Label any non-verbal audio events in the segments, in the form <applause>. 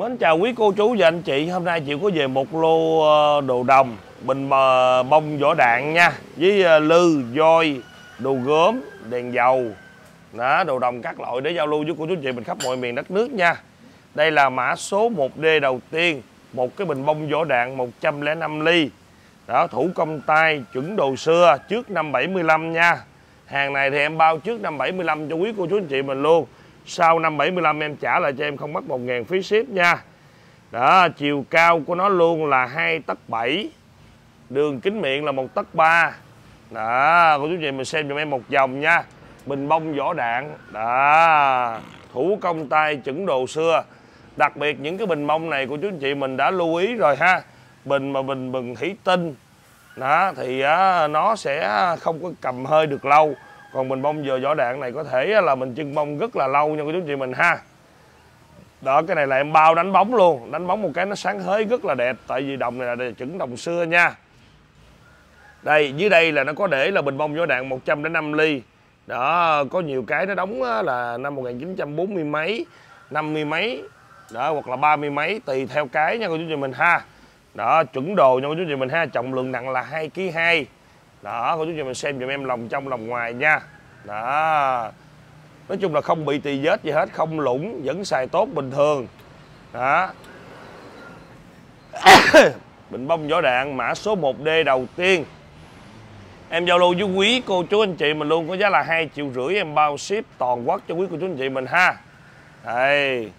Mến chào quý cô chú và anh chị Hôm nay chị có về một lô ờ, đồ đồng Bình mờ bông vỏ đạn nha Với ờ, lư, voi, đồ gốm, đèn dầu. Đó, Đồ đồng các loại để giao lưu với cô chú chị mình khắp mọi miền đất nước nha. Đây là mã số 1D đầu tiên Một cái bình bông vỏ đạn 105 ly. Đó thủ công tay chuẩn đồ xưa trước năm 75 nha. Hàng này thì em bao trước năm 75 cho quý cô chú anh chị mình luôn sau năm 75 em trả lại cho em không mất 1 ngàn phí ship nha. Đó, chiều cao của nó luôn là 2 tấc 7 đường kính miệng là một tấc 3 đó, cô chú chị mình xem cho em một vòng nha. Bình bông vỏ đạn. Đó, thủ công tay chuẩn đồ xưa. Đặc biệt những cái bình bông này của chú chị mình đã lưu ý rồi ha. Bình mà bình bằng thủy tinh. Đó, thì nó sẽ không có cầm hơi được lâu còn bình bông vừa vỏ đạn này có thể là mình trưng bông rất là lâu nha cô chú chị mình ha. Đó, cái này là em bao đánh bóng luôn. Đánh bóng một cái nó sáng hới rất là đẹp, tại vì đồng này là chuẩn đồng xưa nha. Đây, dưới đây là nó có để là bình bông vỏ đạn 100 đến 5 ly. Đó, có nhiều cái nó đóng là năm 1940 mấy 50 mấy, đó, hoặc là 30 mấy, tùy theo cái nha cô chú chị mình ha. Đó, chuẩn đồ nha cô chú chị mình ha, trọng lượng nặng là 2 kg 2 đó, cô chú chị mình xem giùm em lòng trong lòng ngoài nha. Đó. Nói chung là không bị tì vết gì hết, không lũng vẫn xài tốt bình thường. Đó. <coughs> Bình bông vỏ đạn, mã số 1D đầu tiên. Em giao lưu với quý cô chú anh chị mình luôn, có giá là hai triệu rưỡi, em bao ship toàn quốc cho quý cô chú anh chị mình ha. Đây.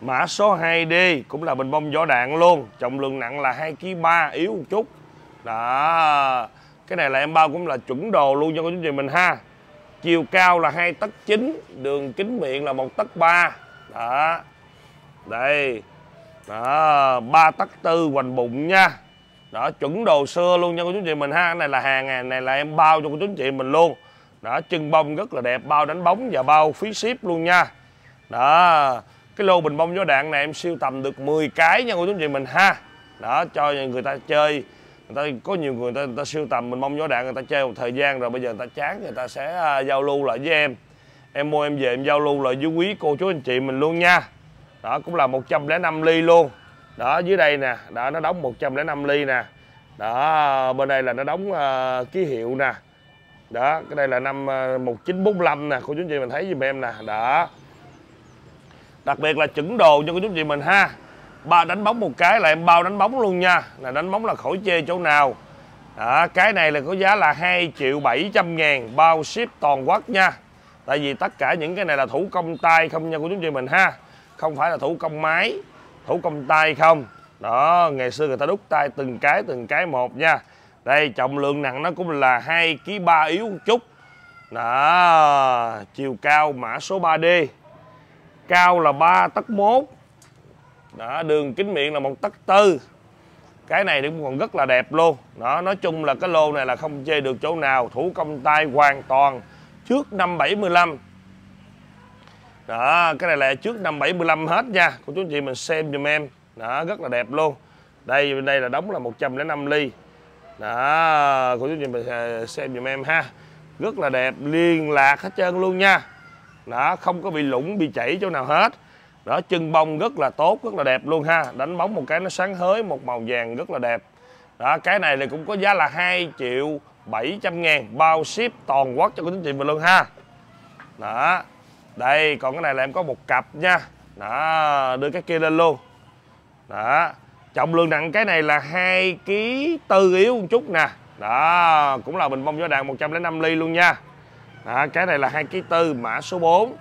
Mã số 2D cũng là bình bông vỏ đạn luôn, Trọng lượng nặng là 2 kg 3 yếu một chút. Đó. Cái này là em bao cũng là chuẩn đồ luôn cho cô chú chị mình ha. Chiều cao là hai tấc chín, Đường kính miệng là một tấc ba. Đó. Đây. Đó, ba tấc tư hoành bụng nha. Đó, chuẩn đồ xưa luôn nha cô chú chị mình ha. Cái này là hàng này là em bao cho cô chú chị mình luôn. Đó, chân bông rất là đẹp, Bao đánh bóng và bao phí ship luôn nha. Đó. Cái lô bình bông gió đạn này em siêu tầm được 10 cái nha cô chú chị mình ha. Đó, cho người ta chơi người ta có nhiều người ta, người ta siêu tầm mình mong gió đạn người ta chơi một thời gian rồi bây giờ người ta chán người ta sẽ à, giao lưu lại với em. Em mua em về em giao lưu lại với quý cô chú anh chị mình luôn nha. Đó cũng là 105 ly luôn. Đó dưới đây nè đó nó đóng 105 ly nè. Đó bên đây là nó đóng uh, ký hiệu nè. Đó cái đây là năm à, uh, 1945 nè cô chú anh chị mình thấy giùm em nè. Đó. Đặc biệt là chuẩn đồ cho cô chú anh chị mình ha ba đánh bóng một cái là em bao đánh bóng luôn nha. Là đánh bóng là khỏi chê chỗ nào. Đó, cái này là có giá là 2 triệu 700 ngàn. Bao ship toàn quốc nha. Tại vì tất cả những cái này là thủ công tay không nha của chúng chị mình ha. Không phải là thủ công máy thủ công tay không. Đó ngày xưa người ta đúc tay từng cái từng cái một nha. Đây trọng lượng nặng nó cũng là hai kg ba yếu một chút. Đó chiều cao mã số 3D cao là 3 tấc 1 đó, đường kính miệng là một tấc tư cái này cũng còn rất là đẹp luôn. Đó, nói chung là cái lô này là không chê được chỗ nào. Thủ công tay hoàn toàn trước năm 75 đó, cái này là trước năm 75 hết nha. Cô chú chị mình xem giùm em. Đó, rất là đẹp luôn. Đây bên đây là đóng là 105 ly. Đó, cô chú chị mình à, xem giùm em ha. Rất là đẹp, liên lạc hết trơn luôn nha. Đó, không có bị lủng, bị chảy chỗ nào hết đó chân bông rất là tốt rất là đẹp luôn ha. Đánh bóng một cái nó sáng hới một màu vàng rất là đẹp. Đó cái này thì cũng có giá là 2 triệu 700 ngàn. Bao ship toàn quốc cho quý anh chị mình luôn ha. Đó đây còn cái này là em có một cặp nha. Đó đưa cái kia lên luôn. Đó trọng lượng nặng cái này là hai ký tư yếu một chút nè. Đó cũng là bình bông gió đạn 105 ly luôn nha. Đó, cái này là hai ký tư mã số 4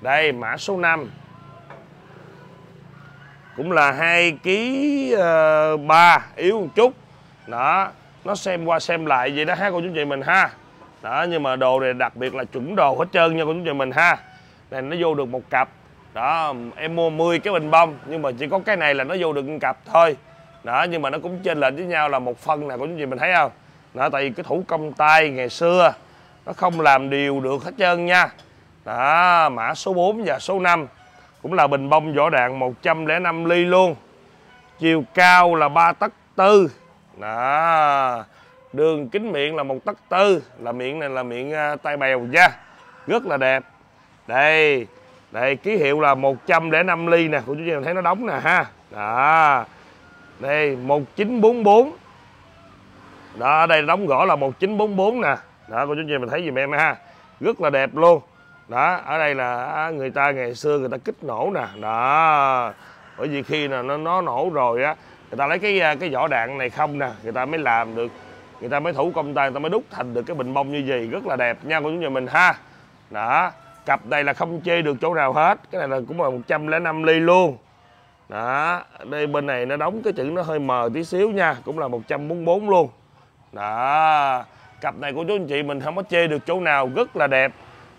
đây mã số 5 cũng là hai ký ờ, ba yếu một chút. Đó, nó xem qua xem lại vậy đó ha, cô chú chị mình ha. Đó, nhưng mà đồ này đặc biệt là chuẩn đồ hết trơn nha, cô chú chị mình ha. Này, nó vô được một cặp. Đó, em mua 10 cái bình bông, nhưng mà chỉ có cái này là nó vô được một cặp thôi. Đó, nhưng mà nó cũng trên lệch với nhau là một phân nè, cô chú chị mình thấy không? Đó, tại vì cái thủ công tay ngày xưa, nó không làm điều được hết trơn nha. Đó, mã số 4 và số 5 cũng là bình bông vỏ đạn 105 ly luôn. Chiều cao là 3 tấc tư. Đó. Đường kính miệng là một tấc tư. Là miệng này là miệng à, tay bèo nha. Rất là đẹp. Đây. Đây, ký hiệu là 105 ly nè. Cô chú chị thấy nó đóng nè, ha. Đó. Đây 1944 đó, đây đóng gõ là 1944 nè. Đó, cô chú chị mình thấy gì em ha. Rất là đẹp luôn đó, ở đây là người ta ngày xưa người ta kích nổ nè. Đó. Bởi vì khi là nó nó nổ rồi á, người ta lấy cái cái vỏ đạn này không nè, người ta mới làm được, người ta mới thủ công tay người ta mới đúc thành được cái bình bông như vậy. Rất là đẹp nha của chúng nhà mình ha. Đó, cặp này là không chê được chỗ nào hết. Cái này là cũng là 105 ly luôn. Đó, đây bên này nó đóng cái chữ nó hơi mờ tí xíu nha, cũng là 144 luôn. Đó, cặp này của chú anh chị mình không có chê được chỗ nào, rất là đẹp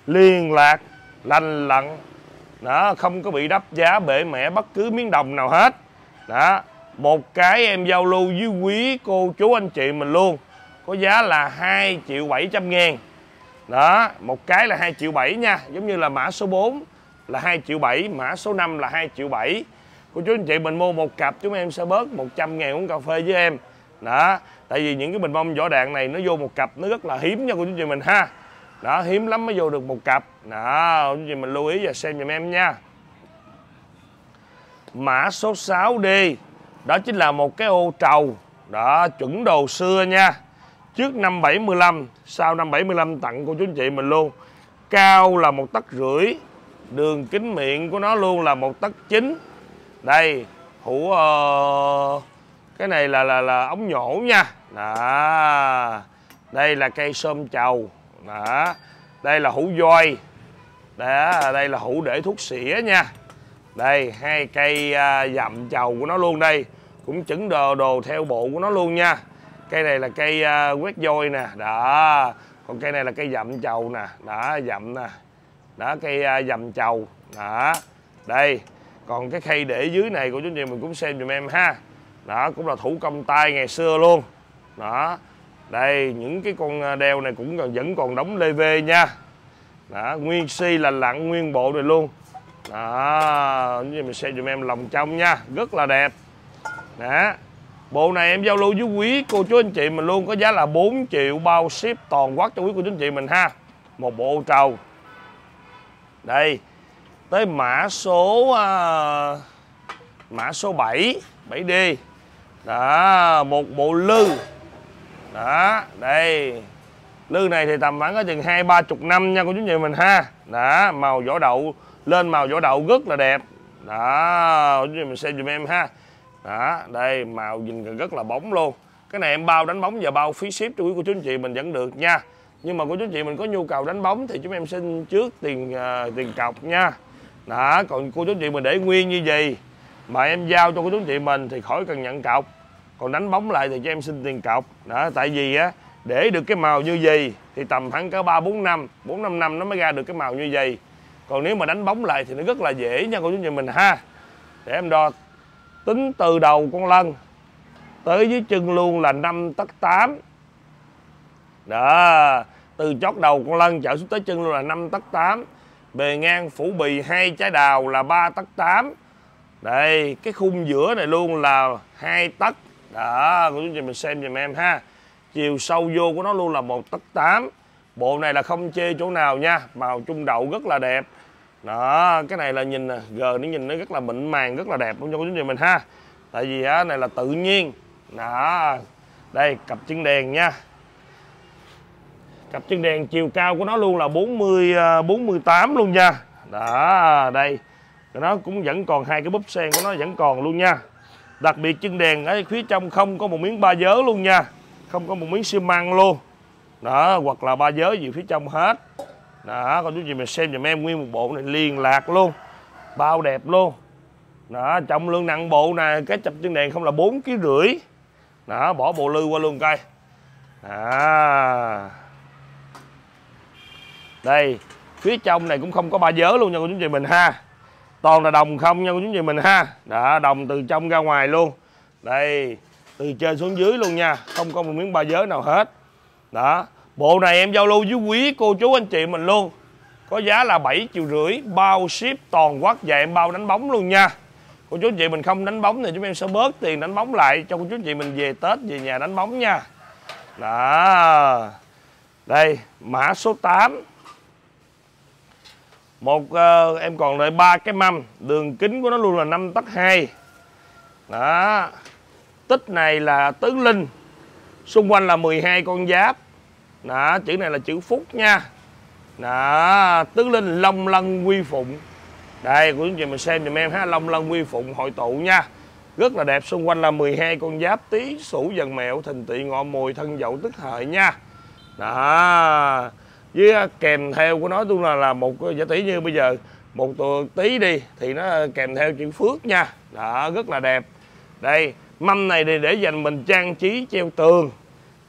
liên lạc lành lặn. Đó, không có bị đắp giá bể mẻ bất cứ miếng đồng nào hết. Đó, một cái em giao lưu với quý cô chú anh chị mình luôn. Có giá là 2 triệu 700 ngàn. Đó, một cái là 2 triệu 7 nha. Giống như là mã số 4 là 2 triệu 7 mã số 5 là 2 triệu 7 cô chú anh chị mình mua một cặp, chúng em sẽ bớt 100 ngàn uống cà phê với em. Đó, tại vì những cái bình bông vỏ đạn này nó vô một cặp nó rất là hiếm nha, cô chú anh chị mình ha đó hiếm lắm mới vô được một cặp. Đó gì chú chị mình lưu ý và xem giùm em nha. Mã số 6D đó chính là một cái ô trầu. Đó chuẩn đồ xưa nha. Trước năm 75 sau năm 75 tặng cô chú anh chị mình luôn. Cao là một tấc rưỡi. Đường kính miệng của nó luôn là một tấc chín. Đây hũ uh, cái này là là là ống nhổ nha. Đó. Đây là cây sôm trầu đó. Đây là hũ voi. Đó, đây là hũ để thuốc xỉa nha. Đây, hai cây à, dặm chầu của nó luôn đây. Cũng chứng đồ đồ theo bộ của nó luôn nha. Cây này là cây à, quét voi nè. Đó. Còn cây này là cây dặm chầu nè. Đó, dặm nè. Đó, cây à, dặm dầm chầu. Đó. Đây. Còn cái khay để dưới này của chú chị mình cũng xem giùm em ha. Đó, cũng là thủ công tay ngày xưa luôn. Đó đây những cái con à, đeo này cũng còn vẫn còn đóng lê vê nha. Đó nguyên si là lặn nguyên bộ này luôn. Đó mình xem giùm em lòng trong nha. Rất là đẹp. Đó bộ này em giao lưu với quý cô chú anh chị mình luôn có giá là 4 triệu bao ship toàn quốc cho quý cô chú anh chị mình ha. Một bộ trầu. Đây tới mã số uh, mã số 7 7D đó một bộ lư đó đây. Lư này thì tầm khoảng có chừng hai ba chục năm nha cô chú chị mình ha. Đó màu vỏ đậu lên màu vỏ đậu rất là đẹp. Đó chú mình xem giùm em ha. Đó đây màu nhìn rất là bóng luôn. Cái này em bao đánh bóng và bao phí ship cho quý cô chú anh chị mình vẫn được nha. Nhưng mà cô chú anh chị mình có nhu cầu đánh bóng thì chúng em xin trước tiền uh, tiền cọc nha. Đó còn cô chú anh chị mình để nguyên như gì mà em giao cho cô chú anh chị mình thì khỏi cần nhận cọc còn đánh bóng lại thì cho em xin tiền cọc. Đó, tại vì á, để được cái màu như gì thì tầm khoảng có ba bốn năm bốn năm năm nó mới ra được cái màu như vậy. Còn nếu mà đánh bóng lại thì nó rất là dễ nha cô chú nhà mình ha. Để em đo. Tính từ đầu con lân tới dưới chân luôn là 5 tấc 8 đó, từ chót đầu con lân chở xuống tới chân luôn là 5 tấc 8 bề ngang phủ bì hai trái đào là 3 tấc 8 đây, cái khung giữa này luôn là hai tấc đó cô chú chị mình xem giùm em ha. Chiều sâu vô của nó luôn là một tấc 8 bộ này là không chê chỗ nào nha, màu trung đậu rất là đẹp. Đó, cái này là nhìn nè g nó nhìn nó rất là mịn màng, rất là đẹp luôn cho cô chú chị mình ha. Tại vì á, này là tự nhiên. Đó, đây, cặp chân đèn nha. Cặp chân đèn chiều cao của nó luôn là 40 48 ờ, luôn nha. Đó, đây. Nó cũng vẫn còn hai cái búp sen của nó vẫn còn luôn nha đặc biệt chân đèn ở phía trong không có một miếng ba dớ luôn nha. Không có một miếng xi măng luôn. Đó, hoặc là ba dớ gì phía trong hết. Đó, con chú chị mình xem giùm em, nguyên một bộ này liền lạc luôn. Bao đẹp luôn. Đó, trọng lượng nặng bộ này, cái chập chân đèn không là bốn kg rưỡi. Đó, bỏ bộ lư qua luôn coi. À đây, phía trong này cũng không có ba dớ luôn nha cô chú chị mình ha toàn là đồng không nha cô chú chị mình ha. Đó, đồng từ trong ra ngoài luôn. Đây, từ trên xuống dưới luôn nha. Không có một miếng ba dớ nào hết. Đó, bộ này em giao lưu với quý cô chú anh chị mình luôn. Có giá là 7 triệu rưỡi, bao ship toàn quốc. Và em bao đánh bóng luôn nha. Cô chú anh chị mình không đánh bóng thì chúng em sẽ bớt tiền đánh bóng lại cho cô chú anh chị mình về tết, về nhà đánh bóng nha. Đó. Đây, mã số 8 một uh, em còn lại ba cái mâm. Đường kính của nó luôn là 5 tấc 2 đó. Tích này là tứ linh. Xung quanh là 12 con giáp. Đó chữ này là chữ phúc nha. Đó tứ linh long lân quy phụng. Đây của chúng chị mình xem giùm em ha. Long lân quy phụng hội tụ nha. Rất là đẹp xung quanh là 12 con giáp tí sủ dần mẹo thìn tỵ ngọ mùi thân dậu tức hợi nha. Đó với à, kèm theo của nó tôi là là một giả tỷ như bây giờ, một tuần tí đi thì nó kèm theo chữ phước nha. Đó, rất là đẹp. Đây, mâm này thì để dành mình trang trí treo tường.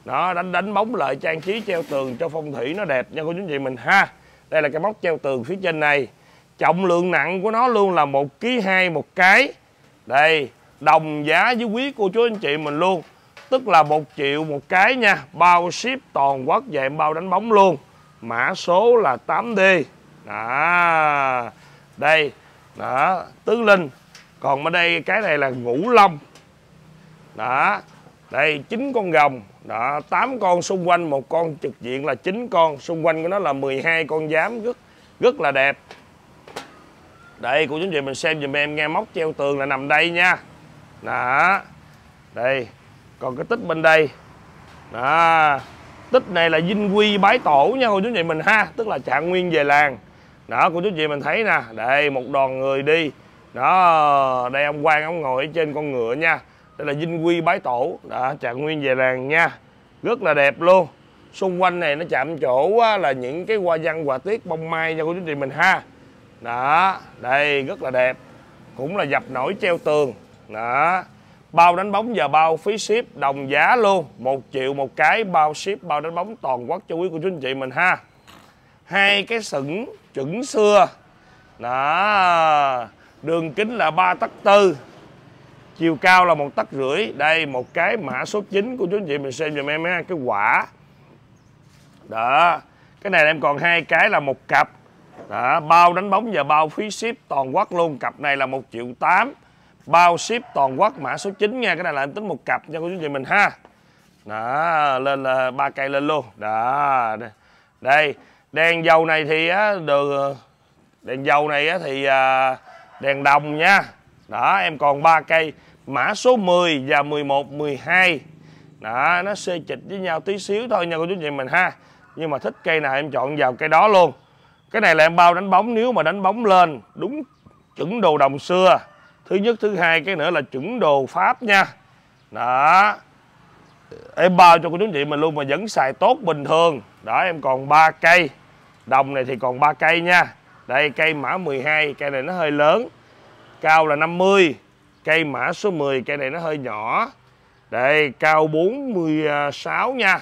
Đó, đánh đánh bóng lại trang trí treo tường cho phong thủy nó đẹp nha cô chú chị mình ha. Đây là cái móc treo tường phía trên này. Trọng lượng nặng của nó luôn là một ký hai, một cái. Đây, đồng giá với quý cô chú anh chị mình luôn. Tức là một triệu một cái nha. Bao ship toàn quốc và em bao đánh bóng luôn mã số là 8D đó. Đây. Đó. Tứ linh. Còn ở đây cái này là ngũ long. Đó. Đây, chín con rồng. Đó. Tám con xung quanh. Một con trực diện là chín con. Xung quanh của nó là 12 con giám. Rất rất là đẹp. Đây, cô chú chị mình xem dùm em. Nghe móc treo tường là nằm đây nha. Đó. Đây. Còn cái tích bên đây. Đó tích này là dinh quy bái tổ nha cô chú chị mình ha, tức là trạng nguyên về làng. Đó, cô chú chị mình thấy nè, đây, một đoàn người đi. Đó, đây ông quan ông ngồi ở trên con ngựa nha. Đây là dinh quy bái tổ. Đó, trạng nguyên về làng nha. Rất là đẹp luôn. Xung quanh này nó chạm chỗ là những cái hoa văn, hoa tiết, bông mai nha cô chú chị mình ha. Đó, đây, rất là đẹp. Cũng là dập nổi treo tường. Đó bao đánh bóng và bao phí ship đồng giá luôn. Một triệu một cái bao ship bao đánh bóng toàn quốc cho quý cô chú anh chị mình ha. Hai cái sửng chuẩn xưa. Đó. Đường kính là ba tấc tư. Chiều cao là một tấc rưỡi. Đây một cái mã số 9 của chú anh chị mình xem giùm em ha cái quả. Đó. Cái này em còn hai cái là một cặp. Đó, bao đánh bóng và bao phí ship toàn quốc luôn. Cặp này là một triệu tám bao ship toàn quốc, mã số 9 nha. Cái này là em tính một cặp cho cô chú chị mình ha. Đó, lên là ba cây lên luôn. Đó, đây. Đèn dầu này thì, á được đèn dầu này, á, thì à, đèn đồng nha. Đó, em còn ba cây. Mã số 10 và 11 12 đó, nó xê chịch với nhau tí xíu thôi nha, cô chú chị mình ha. Nhưng mà thích cây nào em chọn vào cây đó luôn. Cái này là em bao đánh bóng, nếu mà đánh bóng lên đúng chuẩn đồ đồng xưa thứ nhất, thứ hai, cái nữa là chuẩn đồ pháp nha. Đó. Em bao cho cô chú chị mình luôn mà vẫn xài tốt bình thường. Đó, em còn ba cây. Đồng này thì còn ba cây nha. Đây, cây mã 12 cây này nó hơi lớn. Cao là 50 cây mã số 10 cây này nó hơi nhỏ. Đây, cao 46 nha.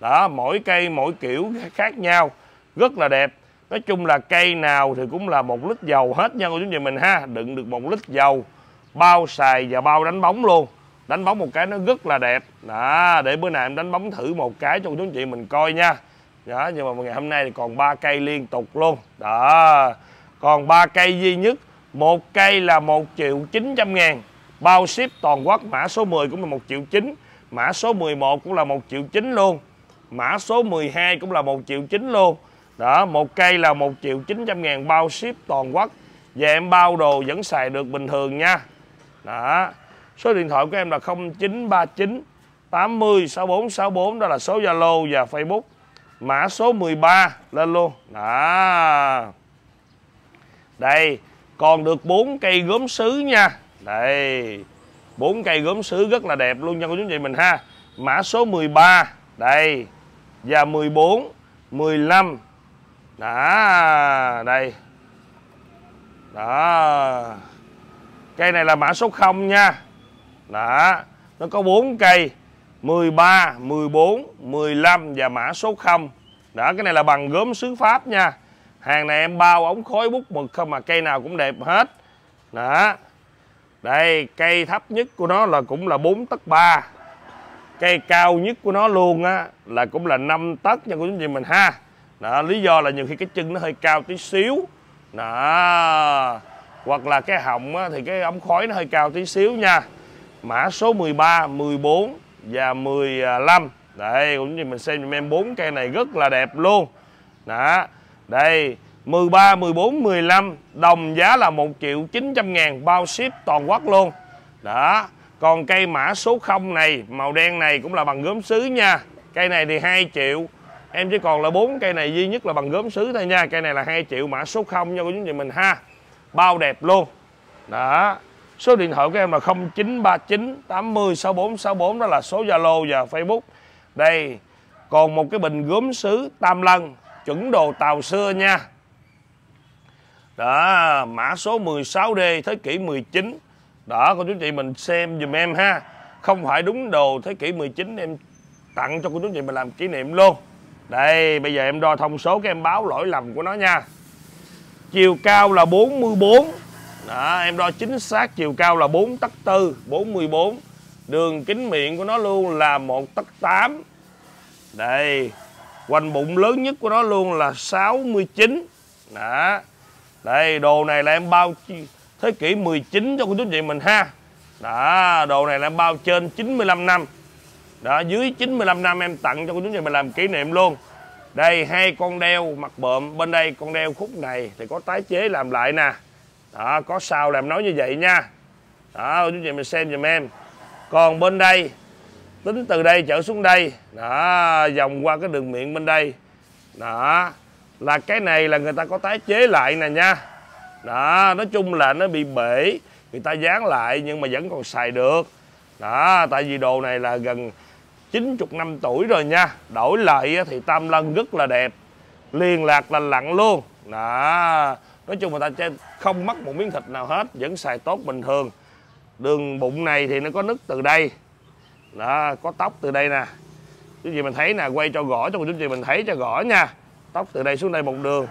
Đó, mỗi cây mỗi kiểu khác nhau. Rất là đẹp nói chung là cây nào thì cũng là một lít dầu hết nha cô chú chị mình ha. Đựng được một lít dầu, bao xài và bao đánh bóng luôn. Đánh bóng một cái nó rất là đẹp. Đó, để bữa nào em đánh bóng thử một cái cho cô chú chị mình coi nha. Đó, nhưng mà ngày hôm nay thì còn ba cây liên tục luôn. Đó, còn ba cây duy nhất. Một cây là 1 triệu chín trăm ngàn. Bao ship toàn quốc, mã số 10 cũng là 1 triệu 9 mã số 11 cũng là 1 triệu 9 luôn. Mã số 12 cũng là 1 triệu 9 luôn đó, một cây là 1 triệu chín trăm ngàn bao ship toàn quốc. Và em bao đồ vẫn xài được bình thường nha. Đó, số điện thoại của em là 0939 80 64 64 đó là số Zalo và Facebook. Mã số 13 lên luôn. Đó. Đây, còn được 4 cây gốm sứ nha. Đây 4 cây gốm sứ rất là đẹp luôn nha cô chú chị mình ha. Mã số 13 đây. Và 14 15 đó, đây. Đó. Cây này là mã số 0 nha. Đó, nó có 4 cây 13 14 15 và mã số 0 đó, cái này là bằng gốm xứ Pháp nha. Hàng này em bao ống khói bút mực không mà cây nào cũng đẹp hết. Đó. Đây, cây thấp nhất của nó là cũng là 4 tấc 3 cây cao nhất của nó luôn á, là cũng là 5 tấc nha của chúng chị mình ha đó lý do là nhiều khi cái chân nó hơi cao tí xíu. Đó hoặc là cái họng á, thì cái ống khói nó hơi cao tí xíu nha. Mã số 13 14 và 15 đây cũng như mình xem em bốn cây này rất là đẹp luôn. Đó đây 13, 14, 15 Đồng giá là 1 triệu 900 ngàn Bao ship toàn quốc luôn. Đó Còn cây mã số 0 này Màu đen này cũng là bằng gốm sứ nha. Cây này thì 2 triệu Em chỉ còn là bốn cây này duy nhất là bằng gốm sứ thôi nha. Cây này là 2 triệu mã số 0 nha cô chú chị mình ha. Bao đẹp luôn. Đó. Số điện thoại của em là 0939 80 64 64 Đó là số Zalo và Facebook. Đây, Còn một cái bình gốm sứ tam lân, Chuẩn đồ tàu xưa nha. Đó, Mã số 16D Thế kỷ 19 Đó, cô chú chị mình xem dùm em ha. Không phải đúng đồ thế kỷ 19 Em tặng cho cô chú chị mình làm kỷ niệm luôn. Đây bây giờ em đo thông số Cái em báo lỗi lầm của nó nha. Chiều cao là 44 đó, em đo chính xác chiều cao là 4 tấc 4 44 đường kính miệng của nó luôn là 1 tấc 8 đây hoành bụng lớn nhất của nó luôn là 69 đó. Đây đồ này là em bao thế kỷ 19 cho cô chú chị mình ha. Đó đồ này là em bao trên 95 năm đó, dưới 95 năm em tặng cho cô chú nhà mình làm kỷ niệm luôn. Đây, hai con đeo mặt bợm. Bên đây, con đeo khúc này thì có tái chế làm lại nè. Đó, có sao làm nói như vậy nha. Đó chú nhà mình xem giùm em. Còn bên đây, tính từ đây trở xuống đây, đó, vòng qua cái đường miệng bên đây. Đó, là cái này là người ta có tái chế lại nè nha. Đó, nói chung là nó bị bể, người ta dán lại nhưng mà vẫn còn xài được. Đó, tại vì đồ này là gần 90 năm tuổi rồi nha. Đổi lại thì tam lân rất là đẹp. Liên lạc là lặng luôn. Đó. Nói chung người ta không mất một miếng thịt nào hết, vẫn xài tốt bình thường. Đường bụng này thì nó có nứt từ đây. Đó, có tóc từ đây nè. Chú gì mình thấy nè, quay cho gõ cho chú chị mình thấy cho gõ nha. Tóc từ đây xuống đây một đường,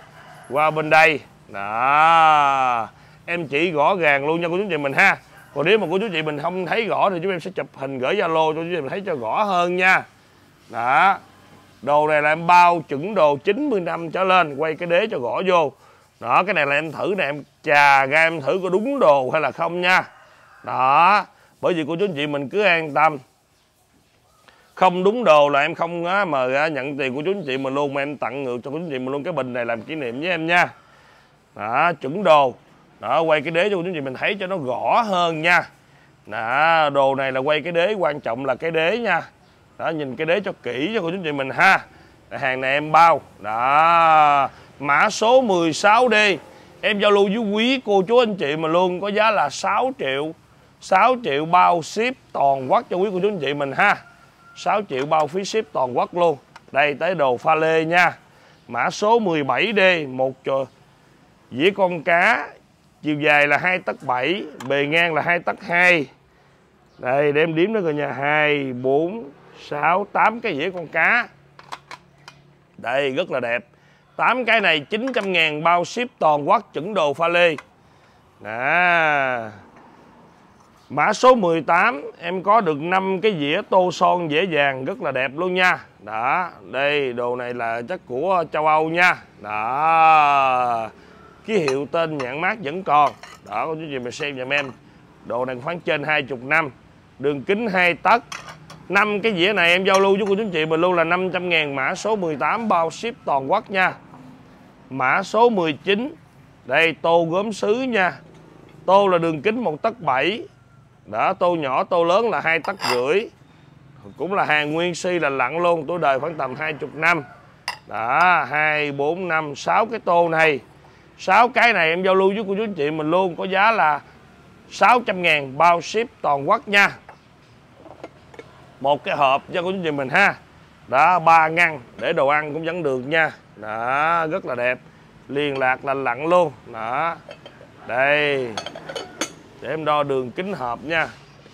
qua bên đây. Đó. Em chỉ gõ gàng luôn nha cô chú chị mình ha còn nếu mà cô chú chị mình không thấy gõ thì chúng em sẽ chụp hình gửi zalo cho chú chị mình thấy cho gõ hơn nha. Đó. Đồ này là em bao chuẩn đồ 90 năm trở lên quay cái đế cho gõ vô. Đó cái này là em thử nè em chà ra em thử có đúng đồ hay là không nha. Đó. Bởi vì cô chú anh chị mình cứ an tâm. Không đúng đồ là em không á, mà nhận tiền của chú anh chị mình luôn mà em tặng ngược cho chú anh chị mình luôn cái bình này làm kỷ niệm với em nha. Đó chuẩn đồ đó, quay cái đế cho cô chú anh chị mình thấy cho nó gõ hơn nha. Đó, đồ này là quay cái đế, quan trọng là cái đế nha. Đó, nhìn cái đế cho kỹ cho cô chú anh chị mình ha. Hàng này em bao. Đó, mã số 16D em giao lưu với quý cô chú anh chị mà luôn có giá là 6 triệu 6 triệu bao ship toàn quốc cho quý cô chú anh chị mình ha. 6 triệu bao phí ship toàn quốc luôn. Đây, tới đồ pha lê nha. Mã số 17D một dĩa con cá chiều dài là 2 tấc 7 bề ngang là 2 tấc 2 đây để em đếm nó coi nha. 2 4 6 8 cái dĩa con cá. Đây, rất là đẹp. 8 cái này 900 ngàn bao ship toàn quốc, chuẩn đồ pha lê. À. Mã số 18 em có được 5 cái dĩa tô son dễ dàng, rất là đẹp luôn nha. Đó, đây, đồ này là chắc của châu Âu nha. Đó. Ký hiệu tên nhãn mát vẫn còn. Đó, có chú chị mà xem giùm em. Đồ này khoảng trên 20 năm. Đường kính 2 tấc. Năm cái dĩa này em giao lưu với cô chú chị mình luôn là 500 ngàn mã số 18 bao ship toàn quốc nha. Mã số 19 đây, tô gốm sứ nha. Tô là đường kính một tấc 7 đó, tô nhỏ, tô lớn là hai tấc rưỡi. Cũng là hàng nguyên si là lặn luôn tuổi đời khoảng tầm 20 năm. Đó, hai, bốn, năm, sáu cái tô này sáu cái này em giao lưu với cô chú anh chị mình luôn, có giá là 600 ngàn bao ship toàn quốc nha. Một cái hộp cho cô chú anh chị mình ha. Đó, ba ngăn để đồ ăn cũng vẫn được nha. Đó, rất là đẹp. Liên lạc lành lặn luôn. Đó. Đây. Để em đo đường kính hộp nha.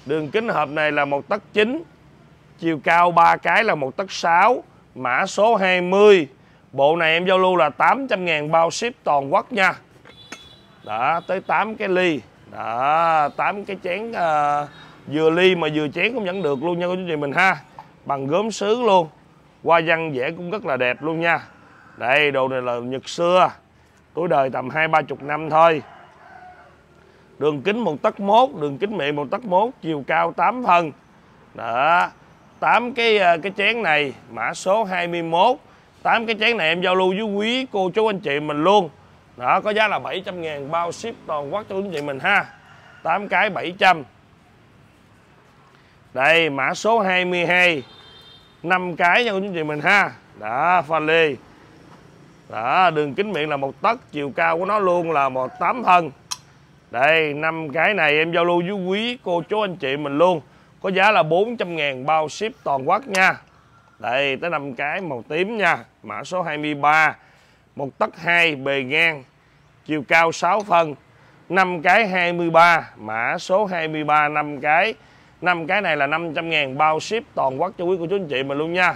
Đường kính hộp này là một tấc chín, chiều cao ba cái là một tấc sáu, mã số 20 bộ này em giao lưu là 800 ngàn bao ship toàn quốc nha. Đó tới 8 cái ly. Đó 8 cái chén uh, vừa ly mà vừa chén cũng vẫn được luôn nha cô chú chị mình ha. Bằng gốm sứ luôn. Hoa văn vẽ cũng rất là đẹp luôn nha. Đây đồ này là nhật xưa. Tuổi đời tầm hai ba chục năm thôi. Đường kính 1 tấc 1 đường kính miệng 1 tấc 1 chiều cao 8 phân đó 8 cái à, cái chén này mã số 21 tám cái chén này em giao lưu với quý cô chú anh chị mình luôn. Đó, có giá là 700 ngàn bao ship toàn quốc cho quý anh chị mình ha. 8 cái 700 đây, mã số 22 5 cái nha quý anh chị mình ha. Đó, pha lê. Đó, đường kính miệng là một tấc, chiều cao của nó luôn là một tám thân. Đây, năm cái này em giao lưu với quý cô chú anh chị mình luôn. Có giá là 400 ngàn bao ship toàn quốc nha đây, tới 5 cái màu tím nha. Mã số 23 một tấc 2 bề ngang, chiều cao 6 phân. 5 cái 23 mã số 23 5 cái. 5 cái này là 500 ngàn bao ship toàn quốc cho quý cô chú anh chị mình luôn nha.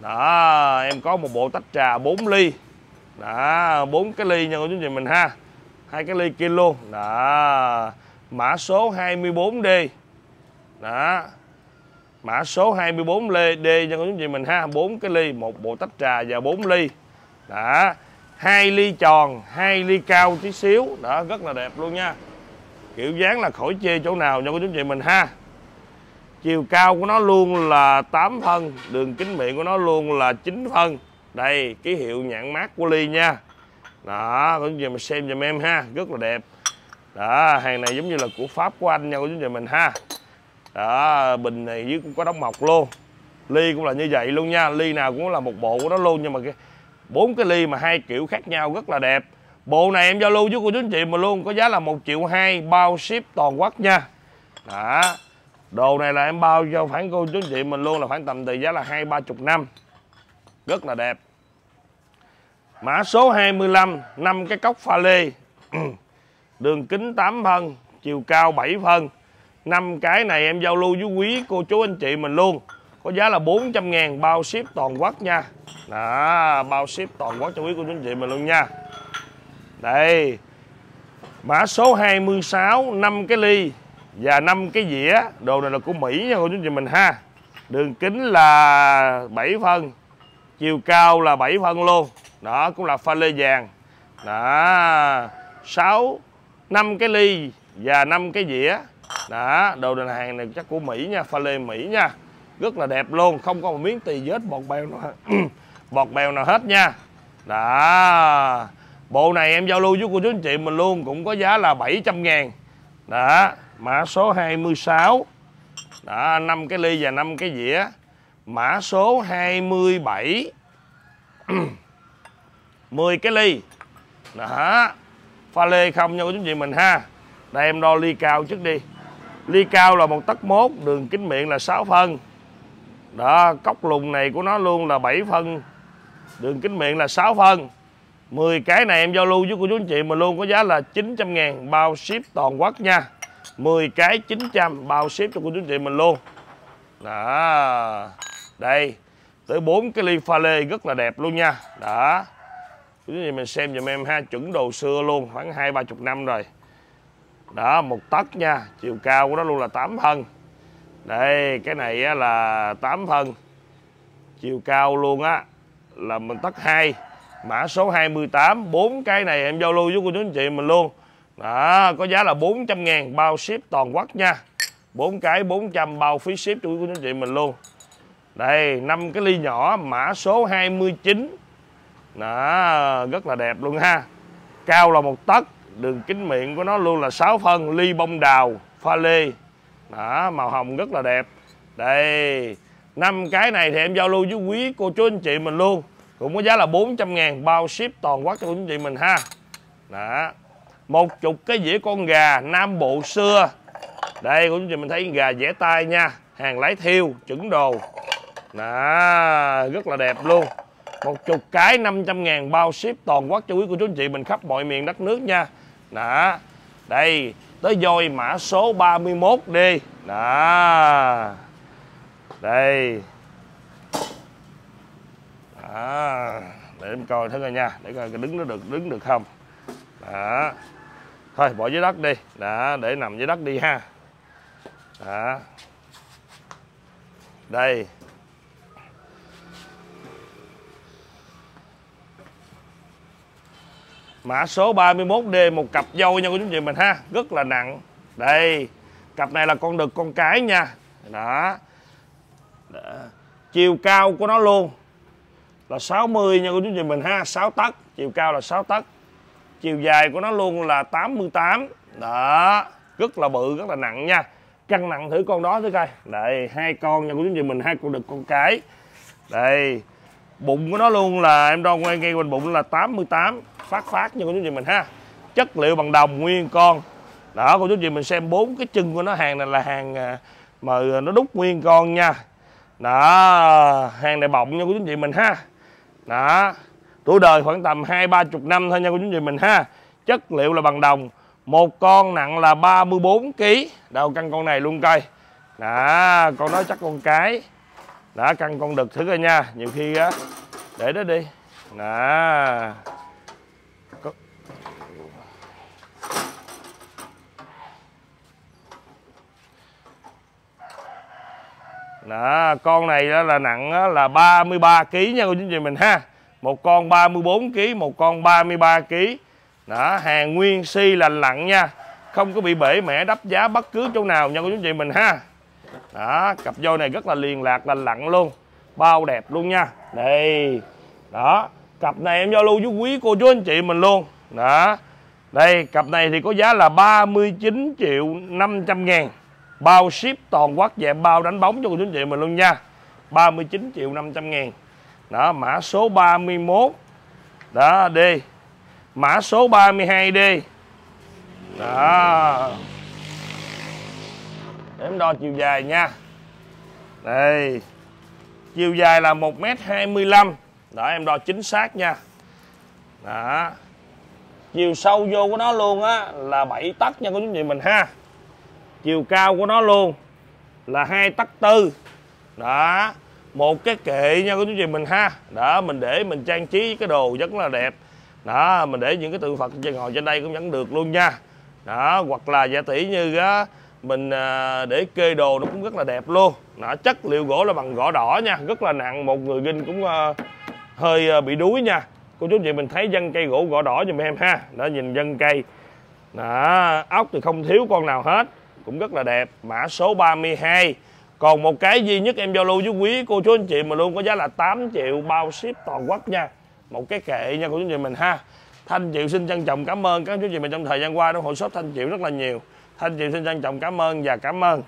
Đó, em có một bộ tách trà 4 ly. Đó 4 cái ly nha cô chú anh chị mình ha. Hai cái ly kia luôn. Đó, mã số 24D đó mã số 24 lê D cho cô chú chị mình ha, bốn cái ly, một bộ tách trà và 4 ly. Đó, hai ly tròn, hai ly cao tí xíu. Đó, rất là đẹp luôn nha. Kiểu dáng là khỏi chê chỗ nào cho cô chú chị mình ha. Chiều cao của nó luôn là 8 phân, đường kính miệng của nó luôn là 9 phân. Đây, ký hiệu nhãn mát của ly nha. Đó cô chú gì mà xem giùm em ha, rất là đẹp. Đó, hàng này giống như là của pháp của anh nha cô chú mình ha đó, bình này dưới cũng có đóng mọc luôn. Ly cũng là như vậy luôn nha. Ly nào cũng là một bộ của nó luôn, nhưng mà cái bốn cái ly mà hai kiểu khác nhau rất là đẹp. Bộ này em giao lưu với cô chú anh chị mà luôn, có giá là một triệu hai, bao ship toàn quốc nha. Đó, đồ này là em bao cho khoảng cô chú anh chị mình luôn là khoảng tầm từ giá là hai, ba chục năm. Rất là đẹp. Mã số 25 năm cái cốc pha lê. <clears throat> Đường kính 8 phân, chiều cao 7 phân năm cái này em giao lưu với quý cô chú anh chị mình luôn. Có giá là 400 ngàn, bao ship toàn quốc nha. Đó, bao ship toàn quốc cho quý cô chú anh chị mình luôn nha. Đây, mã số 26 5 cái ly và 5 cái dĩa. Đồ này là của Mỹ nha cô chú anh chị mình ha. Đường kính là 7 phân, chiều cao là 7 phân luôn. Đó, cũng là pha lê vàng. Đó, sáu, năm cái ly và 5 cái dĩa đó, đồ đền hàng này chắc của Mỹ nha, pha lê Mỹ nha. Rất là đẹp luôn, không có một miếng tì vết bọt bèo nào <clears throat> bọt bèo nào hết nha. Đó, bộ này em giao lưu với cô chú anh chị mình luôn, cũng có giá là 700 ngàn. Đó, mã số 26 đó, năm cái ly và năm cái dĩa. Mã số 27 10 <clears throat> cái ly. Đó, pha lê không nha, cô chú anh chị mình ha. Đây, em đo ly cao trước đi ly cao là một tấc mốt, đường kính miệng là 6 phân. Đó, cốc lùng này của nó luôn là 7 phân. Đường kính miệng là 6 phân. 10 cái này em giao lưu với cô chú anh chị mà luôn có giá là 900 ngàn bao ship toàn quốc nha. 10 cái 900 bao ship cho cô chú anh chị mình luôn. Đó, đây, tới 4 cái ly pha lê rất là đẹp luôn nha. Đó cái gì mình xem giùm em ha, chuẩn đồ xưa luôn, khoảng hai ba chục năm rồi đó một tấc nha. Chiều cao của nó luôn là 8 phân. Đây cái này á, là 8 phân. Chiều cao luôn á là mình tấc 2 mã số 28 bốn cái này em giao lưu với cô chú anh chị mình luôn. Đó có giá là 400 ngàn bao ship toàn quốc nha. Bốn cái 400 bao phí ship cho cô chú anh chị mình luôn. Đây năm cái ly nhỏ mã số 29 đó rất là đẹp luôn ha. Cao là một tấc đường kính miệng của nó luôn là 6 phân, ly bông đào, pha lê. Đó, màu hồng rất là đẹp. Đây, năm cái này thì em giao lưu với quý cô chú anh chị mình luôn. Cũng có giá là 400 ngàn, bao ship toàn quốc cho quý anh chị mình ha. Đó, một chục cái dĩa con gà nam bộ xưa. Đây quý anh chị mình thấy gà vẽ tay nha, hàng lái thiêu, chuẩn đồ. Đó, rất là đẹp luôn. Một chục cái 500 ngàn, bao ship toàn quốc cho quý cô chú anh chị mình khắp mọi miền đất nước nha đó đây, tới voi mã số 31 đi. Đó đây. Đó để em coi thử coi nha, để coi đứng nó được, đứng được không. Đó thôi, bỏ dưới đất đi. Đó để nằm dưới đất đi ha. Đó đây. Mã số 31D một cặp dâu nha cô chú chị mình ha. Rất là nặng. Đây Cặp này là con đực con cái nha. Đó, Đó. Chiều cao của nó luôn Là 60 nha cô chú chị mình ha. 6 tấc. Chiều cao là 6 tấc. Chiều dài của nó luôn là 88 đó. Rất là bự rất là nặng nha. Cân nặng thử con đó thử coi. Đây hai con nha cô chú chị mình hai con đực con cái. Đây bụng của nó luôn là, em đo ngay ngay quanh bụng là 88 phát phát nha cô chú chị mình ha. Chất liệu bằng đồng nguyên con. Đó, cô chú chị mình xem bốn cái chân của nó, hàng này là hàng à, mà nó đúc nguyên con nha. Đó, hàng này bọng nha cô chú chị mình ha. Đó, tuổi đời khoảng tầm hai, ba chục năm thôi nha cô chú chị mình ha. Chất liệu là bằng đồng. Một con nặng là 34 kg đầu căn con này luôn coi. Đó, con đó chắc con cái đã cân con đực thử coi nha, nhiều khi á, để đó đi. Đó đó con này là nặng là 33 kg nha cô chú chị mình ha. Một con 34 kg một con 33 kg đó hàng nguyên si lành lặn nha. Không có bị bể mẻ đắp giá bất cứ chỗ nào nha cô chú chị mình ha đó, cặp voi này rất là liền lạc lành lặn luôn. Bao đẹp luôn nha. Đây. Đó, cặp này em giao lưu với quý cô chú anh chị mình luôn. Đó. Đây, cặp này thì có giá là 39 triệu 500 ngàn. Bao ship toàn quốc và bao đánh bóng cho cô chú anh chị mình luôn nha. 39 triệu 500 ngàn. Đó, mã số 31 đó, đi. Mã số 32 đi. Đó để em đo chiều dài nha. Đây, chiều dài là 1m25 đó, em đo chính xác nha. Đó. Chiều sâu vô của nó luôn á, là 7 tấc nha cô chú chị mình ha. Chiều cao của nó luôn là hai tấc tư. Đó, một cái kệ nha cô chú chị mình ha. Đó, mình để mình trang trí cái đồ rất là đẹp. Đó, mình để những cái tượng phật trên ngồi trên đây cũng vẫn được luôn nha. Đó, hoặc là giả tỷ như á mình à, để kê đồ nó cũng rất là đẹp luôn. Đó, chất liệu gỗ là bằng gỗ đỏ nha. Rất là nặng một người ginh cũng à, hơi à, bị đuối nha. Cô chú chị mình thấy dân cây gỗ gỗ đỏ giùm em ha. Đó nhìn dân cây. Đó ốc thì không thiếu con nào hết. Cũng rất là đẹp. Mã số 32 còn một cái duy nhất em giao lưu với quý cô chú anh chị mà luôn có giá là 8 triệu bao ship toàn quốc nha. Một cái kệ nha cô chú anh chị mình ha. Thanh Triệu xin trân trọng cảm ơn các chú chị mình trong thời gian qua đã hội shop Thanh Triệu rất là nhiều. Thanh Triệu xin trân trọng cảm ơn và cảm ơn.